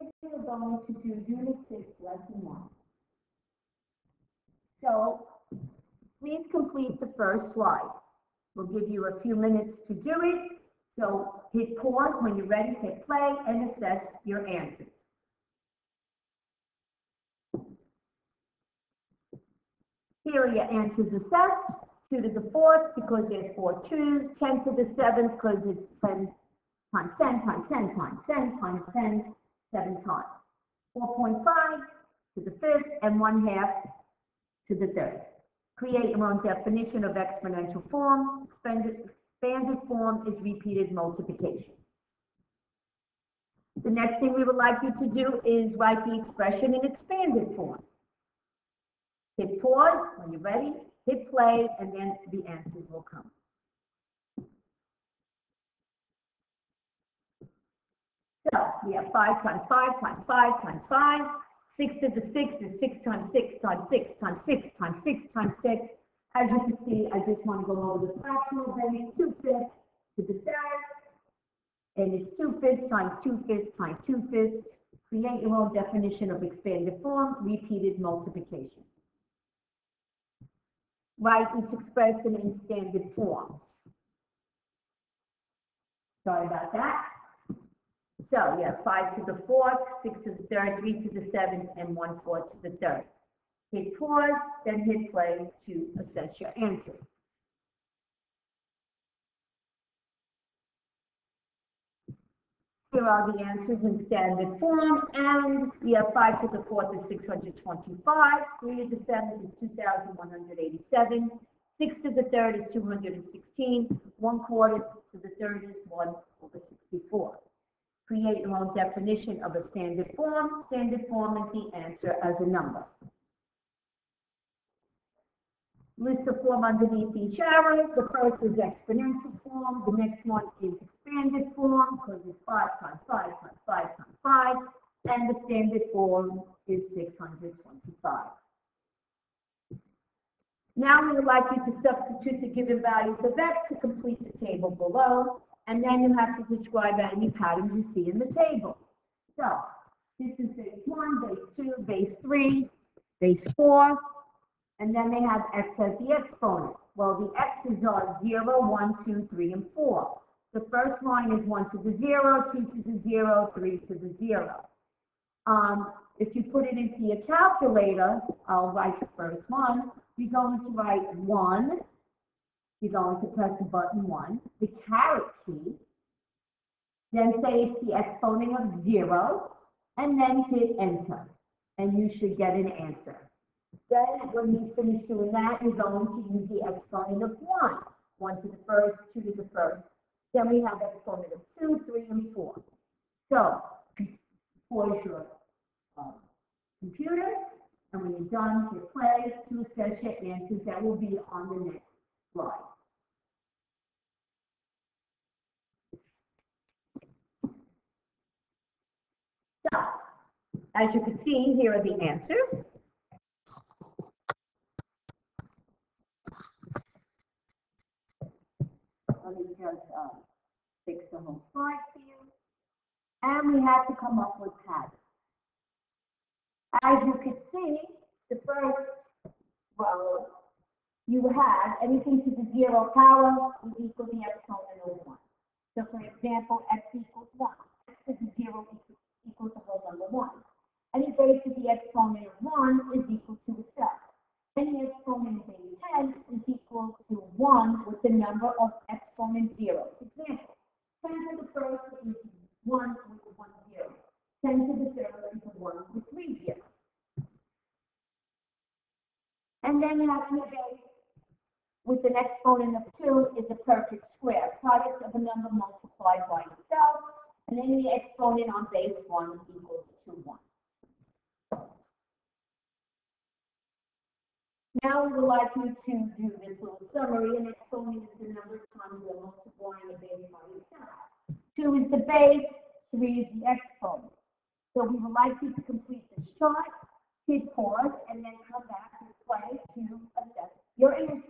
we're going to do Unit 6, Lesson 1. So, please complete the first slide. We'll give you a few minutes to do it. So, hit pause when you're ready, hit play, and assess your answers. Here are your answers assessed. 2 to the fourth because there's four twos, 10 to the seventh because it's 10 times 10 times 10 times 10 times 10, seven times. 4.5 to the fifth and 1 half to the third. Create your own definition of exponential form. Expanded, expanded form is repeated multiplication. The next thing we would like you to do is write the expression in expanded form. Hit pause when you're ready, hit play, and then the answers will come. So we have 5 times 5 times 5 times 5. 6 to the 6 is 6 times 6 times 6 times 6 times 6 times 6. As you can see, I just want to go over the fractional base, 2 fifths to the third. And it's 2 fifths times 2 fifths times 2 fifths. Create your own definition of expanded form, repeated multiplication write each expression in standard form. Sorry about that. So you have 5 to the fourth, 6 to the third, 3 to the seventh, and 1 4 to the third. Hit pause, then hit play to assess your answer. Here are the answers in standard form, and we have 5 to the 4th is 625, 3 to the 7th is 2,187, 6 to the 3rd is 216, 1 quarter to the 3rd is 1 over 64. Create your own definition of a standard form. Standard form is the answer as a number. List the form underneath each arrow. The first is exponential form. The next one is expanded form because it's 5 times 5 times 5 times 5. And the standard form is 625. Now we would like you to substitute the given values of x to complete the table below. And then you have to describe any pattern you see in the table. So this is base 1, base 2, base 3, base 4, and then they have x as the exponent. Well, the x's are 0, 1, 2, 3, and 4. The first line is 1 to the 0, 2 to the 0, 3 to the 0. Um, if you put it into your calculator, I'll write the first one. You're going to write 1. You're going to press the button 1, the caret key. Then say it's the exponent of 0, and then hit enter. And you should get an answer. Then when you finish doing that, you're going to use the exponent of 1. 1 to the first, 2 to the first. Then we have exponent of 2, 3, and 4. So, pause your um, computer, and when you're done, hit play to assess your answers. That will be on the next slide. So, as you can see, here are the answers. Let me just uh, fix the whole slide for you. And we had to come up with patterns. As you can see, the first, well, you have anything to the zero power would equal the exponent of 1. So for example, x equals 1. x to the zero equals the whole number 1. Any base to the exponent of 1 is equal to itself. Any exponent of base 10 is equal to 1 with the number of exponent zeros. Example, 10 to the first is 1 with 1 0. 10 to the third is 1 with 3 zeros. And then you have any base with an exponent of 2 is a perfect square, product of a number multiplied by itself, and any exponent on base 1 equals to 1. Now we would like you to do this little summary. An exponent is the number of times we're multiplying a base by itself. 2 is the base, 3 is the exponent. So we would like you to complete this chart, hit pause, and then come back and play to assess your answers.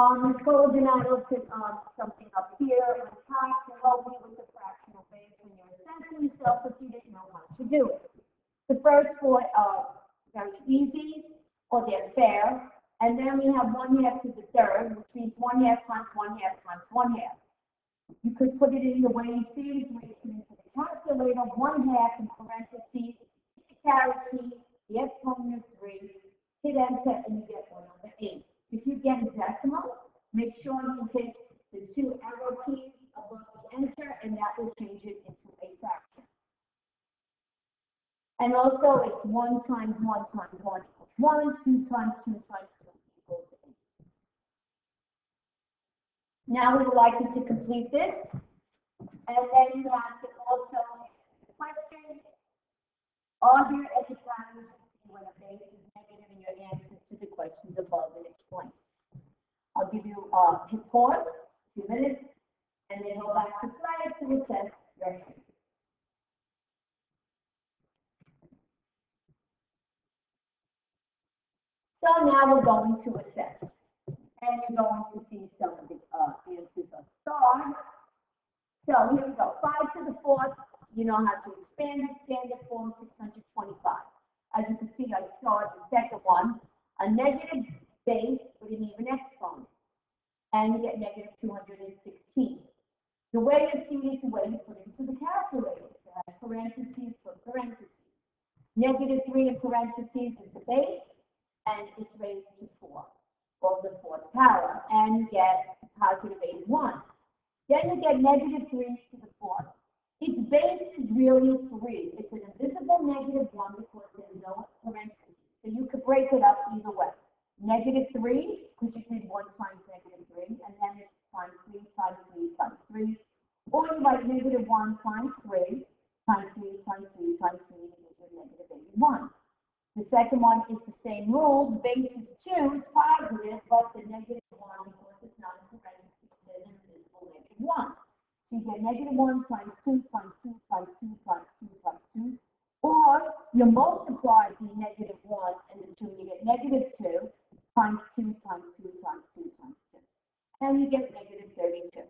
Um, Ms. Goldenow put, um, something up here on top to help you with the fractional base when you're assessing yourself if you didn't know how to do it. The first four are very easy, or they're fair, and then we have one half to the third, which means one half times one half times one half. You could put it in the way you see it, you into the calculator, one half in parentheses, hit the caret key, the exponent of three, hit enter, and you get one over eight. If you get a decimal, make sure you hit the two arrow keys above the enter, and that will change it into a fraction. And also, it's one times one times one equals one, two times two times two equals eight. Now we would like you to complete this, and then you have to also question. Are there any values when a base is negative in your answers to the questions above and? I'll give you, a hit pause, two minutes, and then go back to slide to assess your answers. So now we're going to assess. And you're going to see some of the, uh, answers are starred. So here we go, five to the fourth, you know how to expand it, standard form six hundred twenty-five. As you can see, I starred the second one, a negative base with an even exponent. And you get negative two hundred and sixteen. The way you see is the way you put into the calculator. Has parentheses for parentheses. Negative three in parentheses is the base, and it's raised to four, or the fourth power, and you get positive eighty-one. Then you get negative three to the fourth. Its base is really three. It's an invisible negative one because there's no parentheses. So you could break it up either way. Negative three, because you did one times 3, or you write negative 1 times 3, times 3, times 3, times 3, equals negative 81. The second one is the same rule. The base is 2, it's positive, but the negative 1, because it's not in is an invisible negative 1. So you get negative 1 times 2 times 2 times 2 times 2 times 2. Or you multiply the negative 1 and the 2, you get negative 2 times 2 times 2 times 2 times 2. And you get negative 32.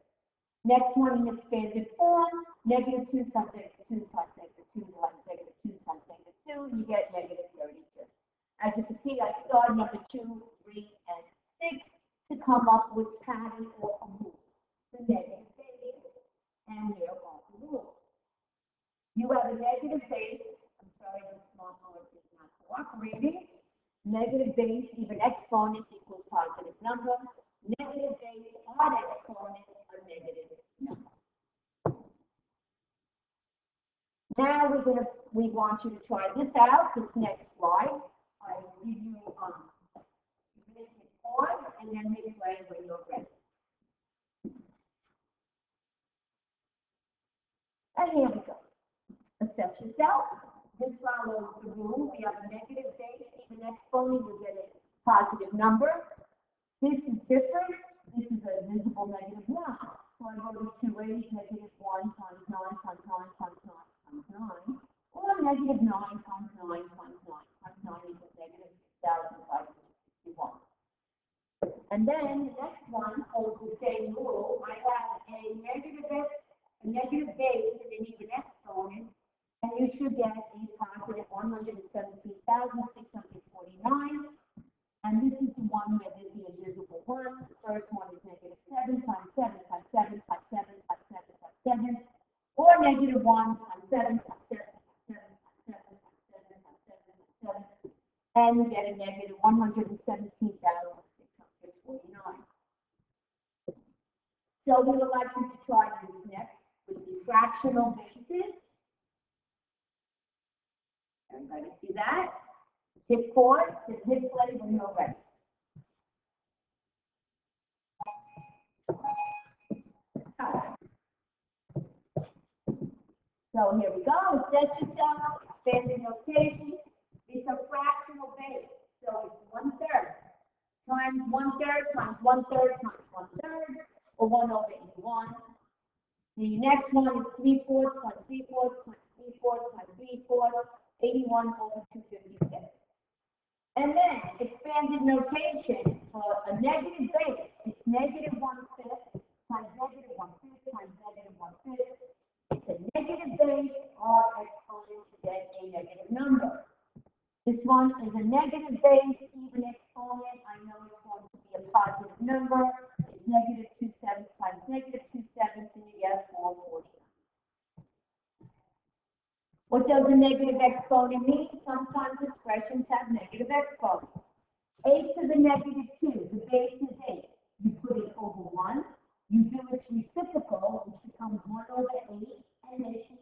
Next one in expanded form, negative two times negative two times negative two times negative two times negative two, you get negative thirty-two. As you can see, I started number two, three, and six to come up with pattern or a rule. The negative base, and here are the rules. You have a negative base, I'm sorry, this small board is not cooperating. Negative base, even exponent equals positive number. Negative base, odd exponent, a negative number. Now we're gonna, we want you to try this out, this next slide. I will give you, you can hit pause and then hit play when you're ready. And here we go. Assess yourself. This follows the rule. We have a negative base, even exponent, you get a positive number. This is different. This is a visible negative one. So I go to two ways, negative one times nine times nine times nine times nine. Or negative nine times nine times nine times nine equals negative six thousand five hundred sixty-one. And then the next one holds the same rule. I have a negative x a negative base and an even exponent, and you should get a positive one hundred and seventeen thousand six hundred forty-nine. And this is the one where there's the invisible one. The first one is negative seven times seven times seven times seven times seven times seven, or negative one times seven times seven times seven times seven times seven times seven times seven, and you get a negative one hundred and seventeen thousand six hundred forty-nine. So we would like you to try this next with the fractional basis. Everybody see that? Hit pause, hit hit play when you're ready. So here we go, assess yourself, expand the notation. It's a fractional base, so it's one third times one third times one third times one third, or one over eighty-one. The next one is three fourths times three fourths times three fourths times three fourths, eighty-one over two fifty-six. And then expanded notation for a negative base, it's negative one fifth times negative one fifth times negative one fifth. It's a negative base or exponent to get a negative number. This one is a negative base, even exponent. I know it's going to be a positive number. It's negative two sevenths times negative two sevenths, and you get four forty. What does a negative exponent mean? Sometimes expressions have negative exponents. Eight to the negative two, the base is eight. You put it over one, you do its reciprocal, which becomes one over eight, and make the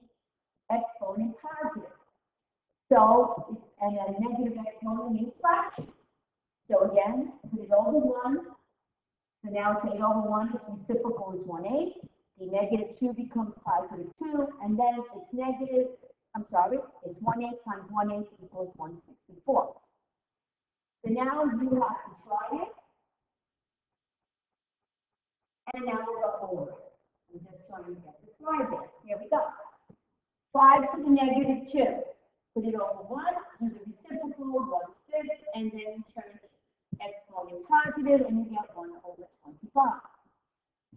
exponent positive. So, and a negative x exponent means fraction. So again, put it over one. So now it's eight over one, its reciprocal is one eight. The negative two becomes positive two, and then it's negative I'm sorry, it's one eight times one eight equals one sixty-four. So now you have to try it. And now we'll go over it. I'm just trying to get the slide there. Here we go. Five to the negative two. Put it over one, do the reciprocal, one fifth, and then turn exponent positive, and you get one over twenty-five.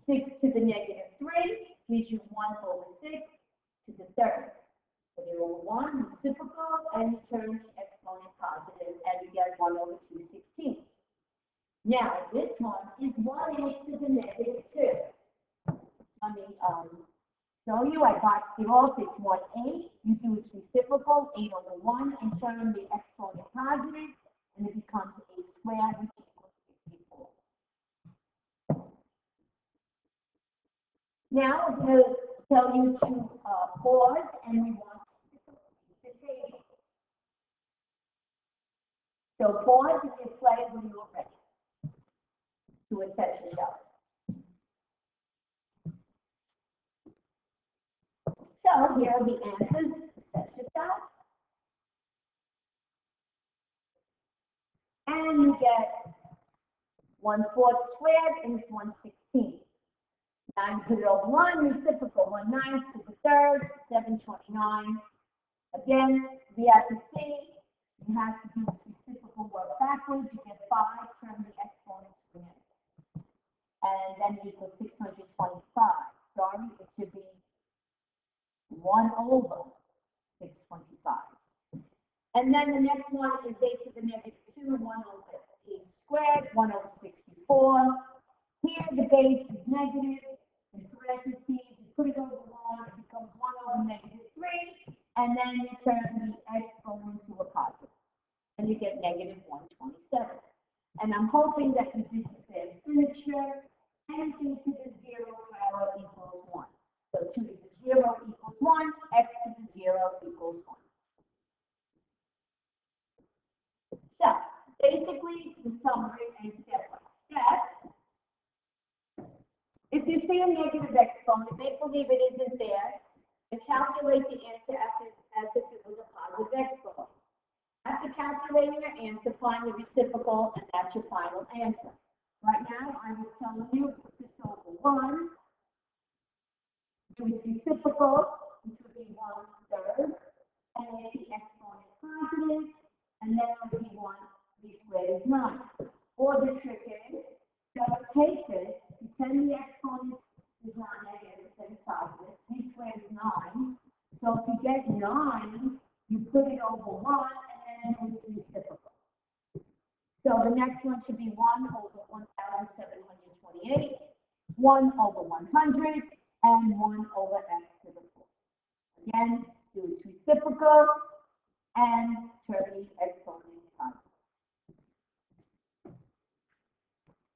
Six to the negative three gives you one over six to the third. Put it over one, reciprocal, and turn exponent positive, and you get one over two sixteenths. Now, this one is one eighth to the negative two. Let me, um, show you, I it's one eighth, you do its reciprocal, eight over one, and turn the exponent positive, and it becomes eight squared, which equals sixty-four. Now, I'm gonna tell you to, uh, pause, and we want to the table. So pause and you play when you're ready to assess yourself. So here are the answers, assess yourself. And you get one fourth squared it over one, reciprocal, one ninth to the third, seven twenty-nine. Again, we have to see, you have to do reciprocal work backwards, you get five, from the exponent. And then equals six hundred twenty-five, sorry, it should be one over six twenty-five. And then the next one is eight to the negative two, one over eight squared, one over sixty-four. Here, the base is negative, in parentheses, you put it over one, it becomes one over negative three, and then you turn the exponent to a positive, and you get negative one twenty-seven. And I'm hoping that you did the fast finisher, calculating your answer, find the reciprocal, and that's your final answer. Right now, I was telling you this over 1. Do its reciprocal, which would be 1 third, and if the exponent is positive, and then it would be 1, b squared is 9. Or the trick is, just take this, pretend the exponent is not negative, pretend it's positive, b squared is 9. So if you get 9, you put it over 1, next one should be one over one thousand seven hundred twenty-eight, one over one hundred, and one over x to the fourth. Again, do its reciprocal and turn the exponent positive.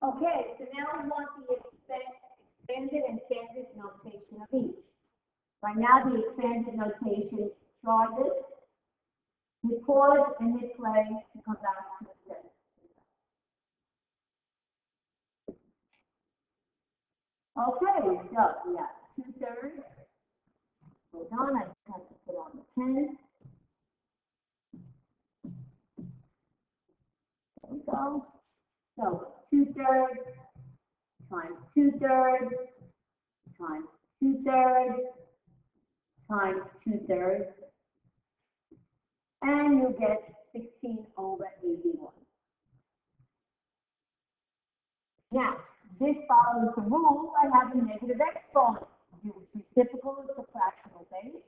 Okay, so now we want the expan- expanded and standard notation of each. Right now, the expanded notation, try this. Pause and hit play to come back to the set. Okay, so we have two thirds. Hold on, I just have to put on the pen. There we go. So it's two thirds times two thirds times two thirds times two thirds. And you get sixteen over eighty-one. Now, this follows the rule, I have a negative exponent, do its reciprocal is a fractional base,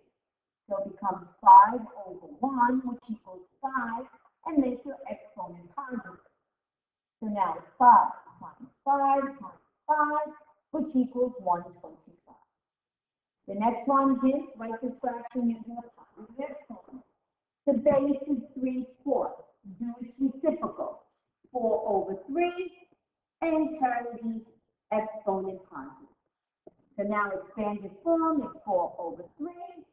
so it becomes five over one, which equals five, and make your exponent positive. So now it's five times five times five, which equals one twenty-five. The next one is write this fraction using a positive exponent. The base is three fourths, do its reciprocal, four over three, and turn the exponent positive. So now expanded form is four over three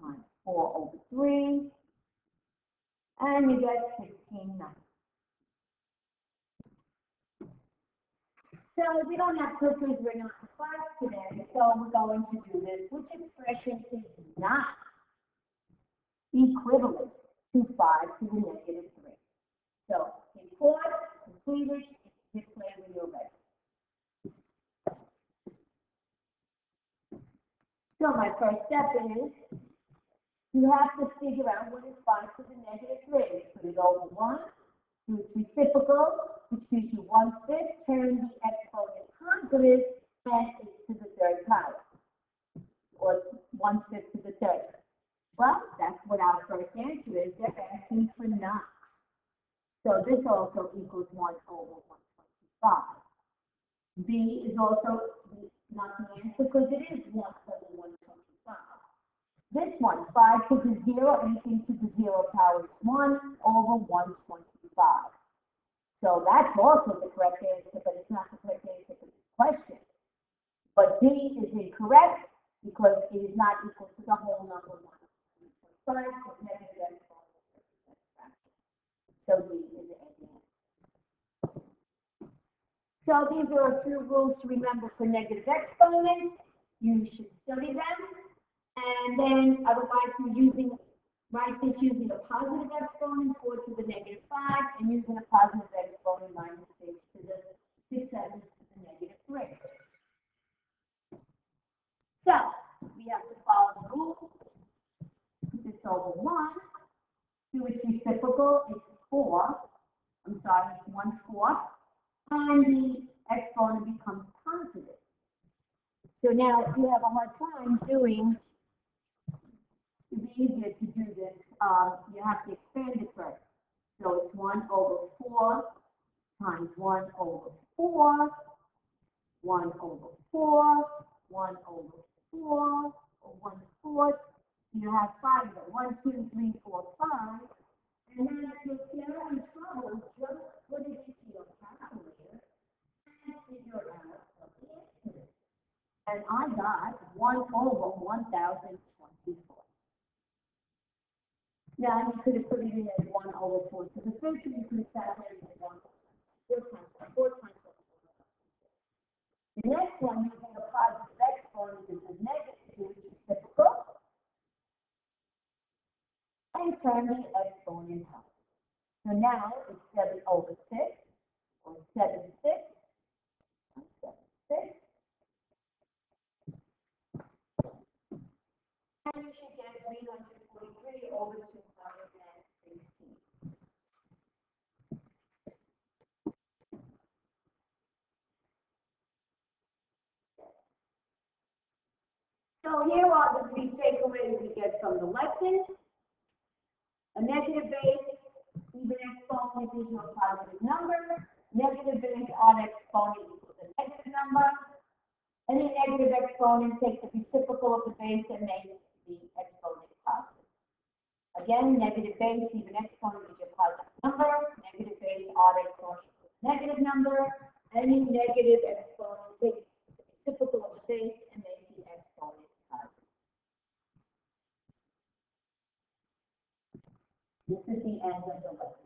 times four over three, and you get sixteen nine. So we don't have clippers, we're not in class today, so we're going to do this. Which expression is not equivalent to five to the negative three? So, in pause, completed, you play. So my first step is you have to figure out what is 5 to the negative 3. Put it over 1, do its reciprocal, which gives you 1 fifth, turn the exponent congruous, and it's to the third power, or 1 fifth to the third. Well, that's what our first answer is. They're asking for not. So this also equals 1 over 1 five. B is also not the answer because it is 1 over 125. This one, 5 to the 0, anything to the 0 power is 1 over 125. So that's also the correct answer, but it's not the correct answer for this question. But D is incorrect because it is not equal to the whole number five. So D is incorrect. So these are a few rules to remember for negative exponents. You should study them. And then I would like you using, write this using a positive exponent, four to the negative five, and using a positive exponent, minus six to the six sevenths to the negative three. So, we have to follow the rule. This over one. Do its reciprocal, it's four. I'm sorry, it's one fourth the exponent becomes positive. So now, if you have a hard time doing, it'd be easier to do this, um, you have to expand it first. So it's one over four times one over four, one over four, one over four, or one fourth. You have five of them, one, two, three, four, five. And then if you're having trouble, just put it into your calculator and And I got one over one thousand twenty-four. Now, you could have put it in as one over four to the fifth, and you could have sat there and said one four times one, four times one. The next one, using a positive exponent, is a negative, which is reciprocal. And turn the exponent up. So now it's seven over six, or seven six, or seven six. And you should get three hundred forty-three over two hundred and sixteen. So here are the three takeaways we get from the lesson. A negative base, even exponent equals a positive number. Negative base on exponent equals a negative number. Any negative exponent, take the reciprocal of the base and make the exponent positive. Again, negative base, even exponent is your positive number. Negative base, odd exponent equals a negative number. Any negative exponent, take the reciprocal of the base and make the exponent positive. This is the end of the lesson.